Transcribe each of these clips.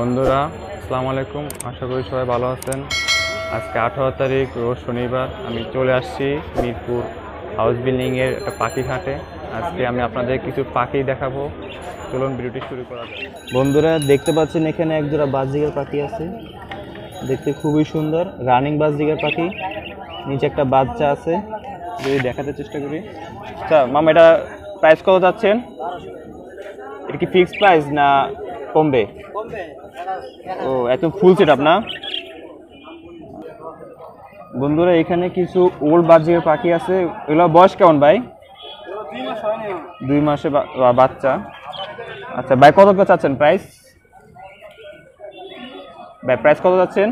বন্ধুরা, আসসালামু আলাইকুম। আশা করি সবাই ভালো আছেন। আজকে আঠারো তারিখ, রোজ শনিবার। আমি চলে আসছি মিরপুর হাউস বিল্ডিংয়ের একটা পাখি ঘাটে। আজকে আমি আপনাদের কিছু পাখি দেখাবো। চলুন ভিডিওটি শুরু করা বন্ধুরা, দেখতে পাচ্ছেন এখানে এক জোড়া বাজদিগার পাখি আছে। দেখতে খুবই সুন্দর রানিং বাজদিগার পাখি। নিচে একটা বাচ্চা আছে। যদি দেখাতে চেষ্টা করি। আচ্ছা মামা, এটা প্রাইস কত যাচ্ছেন? এটা কি ফিক্সড প্রাইস না কমবে? ও একদম ফুল সেট আপ না? বন্ধুরা, এখানে কিছু ওল্ড বাজিকের পাখি আছে। এগুলো বয়স কেমন ভাই? দুই মাসে বাচ্চা। আচ্ছা ভাই, কত করে চাচ্ছেন প্রাইস ভাই প্রাইস কত চাচ্ছেন?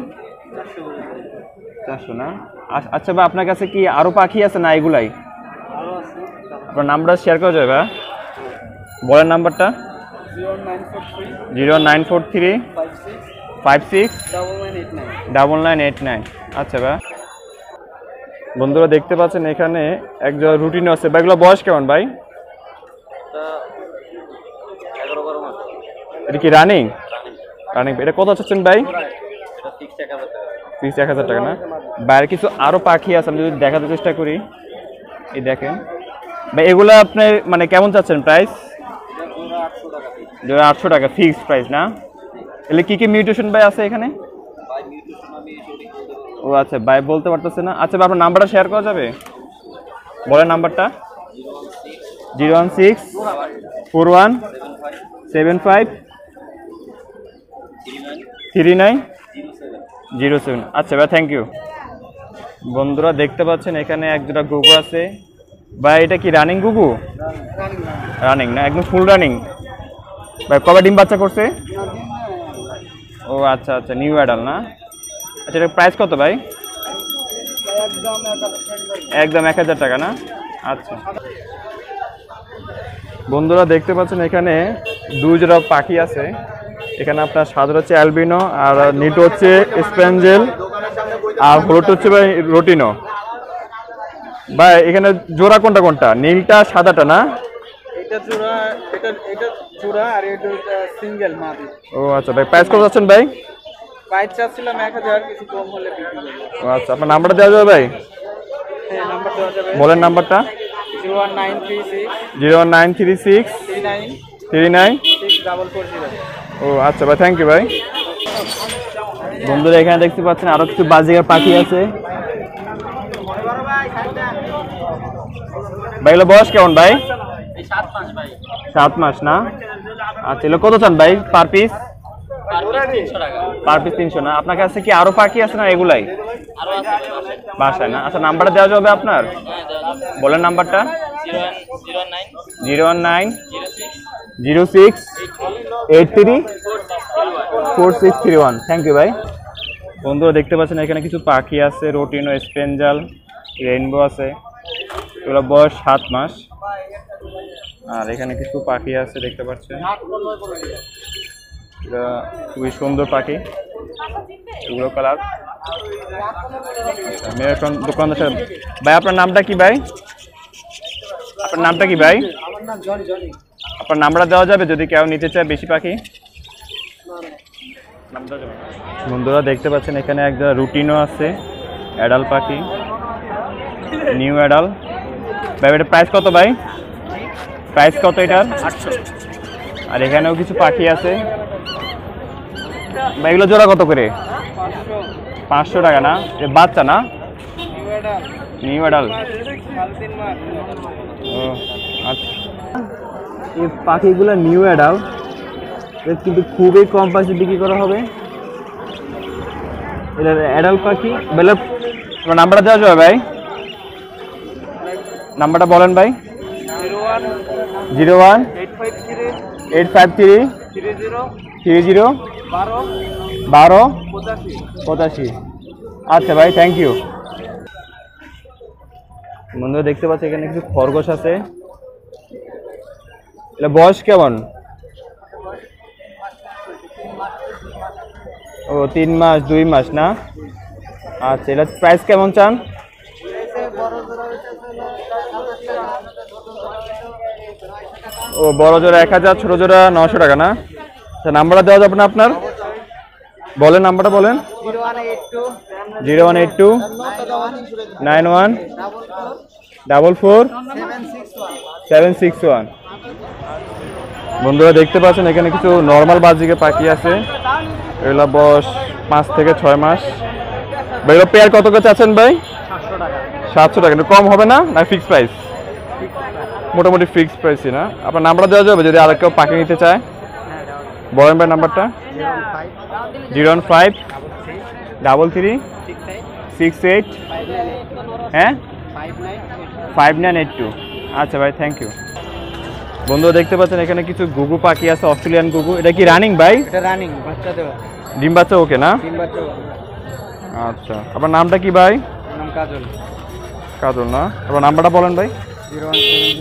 চারশো, না? আচ্ছা- ভাই, আপনার কাছে কি আরও পাখি আছে না এগুলাই? আপনার নাম্বারটা শেয়ার করা যাবে, ভাই? বলেন নাম্বারটা। Zero nine four three. Five six, double nine eight nine. আচ্ছা ভাই। বন্ধুরা, দেখতে পাচ্ছেন এখানে একজন রুটিন আছে। এগুলো বয়স কেমন, ভাই? এটা কি রানিং রানিং এটা কত চাচ্ছেন, ভাই? ফিক্স এক হাজার টাকা, না? বাইরে কিছু আরও পাখি আছে, আমি যদি দেখাতে চেষ্টা করি। এই দেখেন। ভাই, এগুলো আপনার মানে কেমন চাচ্ছেন প্রাইস জোড়া আটশো টাকা ফিক্সড প্রাইস না? এলে কি কি মিউটেশন ভাই আছে এখানে? ও আচ্ছা ভাই বলতে পারতেছে না। আচ্ছা ভাই আপনার নাম্বারটা শেয়ার করা যাবে? বলেন নাম্বারটা। Zero one six four one seven five three nine zero seven. আচ্ছা ভাই থ্যাংক ইউ বন্ধুরা দেখতে পাচ্ছেন এখানে এক দুটা গুগু আছে। ভাই এটা কি রানিং গুগু রানিং না একদম ফুল রানিং ভাই, কবে ডিম বাচ্চা করছে? ও আচ্ছা আচ্ছা নিউ অ্যাডাল না? আচ্ছা এটার প্রাইস কত ভাই? একদম এক হাজার টাকা না? আচ্ছা। বন্ধুরা, দেখতে পাচ্ছেন এখানে দুই জোড়া পাখি আছে। এখানে আপনার সাদা হচ্ছে অ্যালবিনো আর নিট হচ্ছে স্পেঞ্জেল আর হলুদ হচ্ছে ভাই রোটিনো ভাই, এখানে জোড়া কোনটা কোনটা? নীলটা সাদাটা না? এটা জোড়া এটা এটা জোড়া আর এটা সিঙ্গেল মাদি। ও আচ্ছা ভাই প্রাইস কত যাচ্ছেন ভাই? প্রাইস চাচ্ছিলাম এক হাজার কিছু কম হলে ও আচ্ছা আপনার নাম্বারটা দেওয়া যাবে ভাই? হ্যাঁ নাম্বার দেওয়া যাবে। বলেন নাম্বারটা zero one nine three six zero nine three six three nine three nine six double four zero ও আচ্ছা ভাই থ্যাংক ইউ ভাই। বন্ধুরা এখানে দেখতে পাচ্ছেন আরও কিছু বাজিকার পাখি আছে। ভাই এগুলো বয়স কেমন ভাই? সাত মাস না? আচ্ছা এগুলো কত চান ভাই? Per piece? পার পিস তিনশো না? আপনার কাছে কি আরও পাখি আছে না এগুলাই? বাসায় না? আচ্ছা নাম্বারটা দেওয়া যাবে আপনার? বলেন নাম্বারটা। Zero one nine zero six. Eight three four six three one. Thank you ভাই। বন্ধুরা দেখতে পাচ্ছেন এখানে কিছু পাখি আছে রোটিনো স্পেঞ্জাল রেইনবো আছে। এগুলো বয়স সাত মাস। আর এখানে কিছু পাখি আছে দেখতে পাচ্ছেন। এটা খুবই সুন্দর পাখি। এগুলো কালার আমি এখন দোকানদার ভাই আপনার নামটা কি ভাই? আপনার নামটা কি ভাই? আপনার নাম্বারটা দেওয়া যাবে যদি কেউ নিতে চায় বেশি পাখি? নামটা। বন্ধুরা দেখতে পাচ্ছেন এখানে একটা রুটিনও আছে অ্যাডাল পাখি নিউ অ্যাডাল ভাই এটা প্রাইস কত ভাই? প্রাইস কত এটার? আর এখানেও কিছু পাখি আছে। ভাই এগুলো জোড়া কত করে? পাঁচশো টাকা না? বাচ্চা না? New adult. ও আচ্ছা। এই পাখিগুলো নিউ অ্যাডাল। কিন্তু খুবই কম পয়সা বিক্রি করা হবে। এটা অ্যাডাল পাখি। বেলে নাম্বারটা দেওয়া যাবে ভাই? নাম্বারটা বলেন ভাই। Zero one eight five three three zero বারো পঁচাশি আচ্ছা ভাই থ্যাংক ইউ বন্ধুরা দেখতে পাচ্ছি এখানে কিছু খরগোশ আছে। এটা বয়স কেমন? ও তিন মাস দুই মাস না? আচ্ছা এটা প্রাইস কেমন চান? ও, বড় জোড়া এক হাজার, ছোট জোড়া নশো টাকা, না? আচ্ছা নাম্বারটা দেওয়া যাবে না আপনার? বলেন নাম্বারটা বলেন। Zero one eight two, nine one, double four, seven six one. বন্ধুরা, দেখতে পাচ্ছেন, এখানে কিছু নর্মাল বাজিকে পাখি আছে। এগুলো বয়স পাঁচ থেকে ছয় মাস। ভাই পেয়ার কত করে চাচ্ছেন ভাই? সাতশো টাকা একটু কম হবে না না ফিক্স প্রাইস মোটামুটি ফিক্স প্রাইসই না? আপনার নাম্বারটা দেওয়া যাবে যদি আর কেউ পাখি নিতে চায়? বলেন ভাই নাম্বারটা। Zero one five double three six eight হ্যাঁ? Five nine eight two. আচ্ছা ভাই থ্যাংক ইউ বন্ধুরা দেখতে পাচ্ছেন এখানে কিছু গুগু পাখি আছে অস্ট্রেলিয়ান গুগু। এটা কি রানিং ভাই? রানিং ডিম বাচ্চা ওকে না? আচ্ছা। আপনার নামটা কি ভাই? নাম কাজল। কাজল না। আপনার নাম্বারটা বলেন ভাই। Zero one seven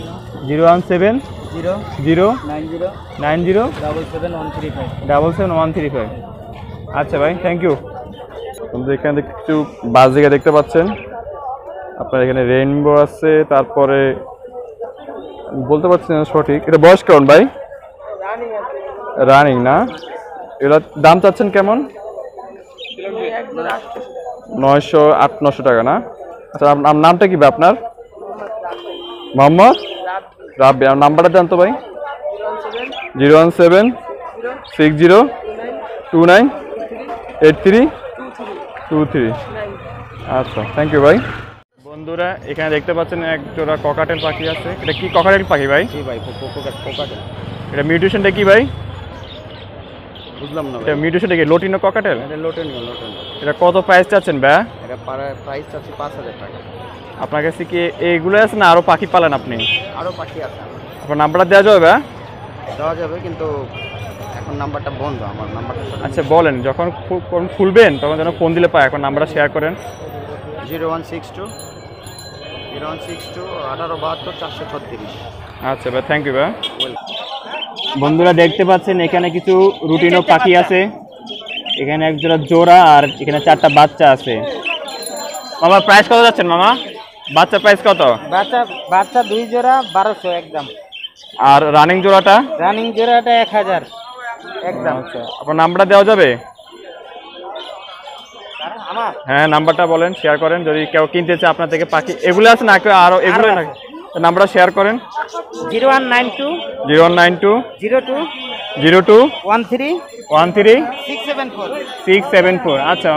zero one seven zero zero nine zero nine zero double seven one three five. Double seven one three five. আচ্ছা ভাই থ্যাংক ইউ বন্ধু এখানে কিছু বাস জায়গা দেখতে পাচ্ছেন। আপনার এখানে রেইনবো আছে তারপরে বলতে পারছি না সঠিক। এটা বয়স কেমন ভাই? রানিং না? এগুলোর দাম চাচ্ছেন কেমন? নয়শো আট নশো টাকা না? নামটা কি ভাই আপনার? মোহাম্মদ? রাব্বি আমার নাম্বারটা জানতো ভাই। Zero one seven six zero two nine eight three two three. আচ্ছা থ্যাংক ইউ ভাই। বন্ধুরা এখানে দেখতে পাচ্ছেন এক জোড়া ককাটেল পাখি আছে। এটা কি ককাটেল পাখি ভাই? ভাই এটা মিউটেশনটা কি ভাই? বুঝলাম না এটা মিউটেশনটা কি লোটিনো ককাটেল এটা লোটেন লোটেন। এটা কত প্রাইস চাচ্ছেন ভাই? এটা প্রাইস আছে পাঁচ হাজার টাকা। আপনার কাছে কি এইগুলো আছে না আরও পাখি পালেন আপনি? আরও পাখি আছে। আপনার নাম্বারটা দেওয়া যাবে ভাই? দেওয়া যাবে কিন্তু এখন নাম্বারটা বন্ধ আমার নাম্বারটা আচ্ছা বলেন যখন খুলবেন তখন যেন ফোন দিলে পায় এখন নাম্বারটা শেয়ার করেন। Zero one six two zero one six two আঠারো বাহাত্তর চারশো ছত্রিশ। আচ্ছা ভাই থ্যাংক ইউ ভাই। বন্ধুরা দেখতে পাচ্ছেন এখানে কিছু রুটিনো পাখি আছে। এখানে এক জোড়া জোড়া আর এখানে চারটা বাচ্চা আছে। মামা প্রাইস কত যাচ্ছেন মামা? বাচ্চা প্রাইস কত? বাচ্চা বাচ্চা দুই জোড়া বারোশো একদম। আর রানিং জোড়াটা? রানিং জোড়াটা এক হাজার একদম। আচ্ছা আপনার নাম্বারটা দেওয়া যাবে? হ্যাঁ নাম্বারটা বলেন শেয়ার করেন। যদি কেউ কিনতে চায় আপনার থেকে পাখি এগুলো আছে না আরও এগুলো না নাম্বারটা শেয়ার করেন। Zero one nine two zero one nine two zero two zero two one three one three six seven four. Six seven four. আচ্ছা